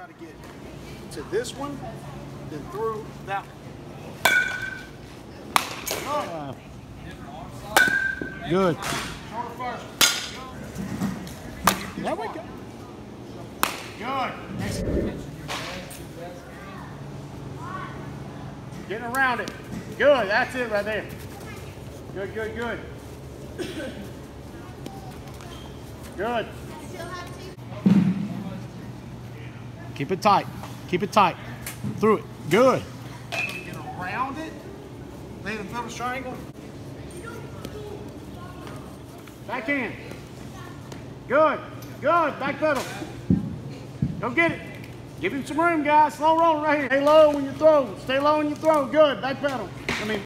try to get to this one, then through that one. Good. Shoulder first. There we go. Good. Getting around it. Good. That's it right there. Good, good, good. Good. Keep it tight. Keep it tight. Through it. Good. Get around it. Lay the thumb triangle. Back in. Good. Good. Back pedal. Go get it. Give him some room, guys. Slow roll right here. Stay low when you throw. Stay low when you throw. Good. Back pedal. I mean.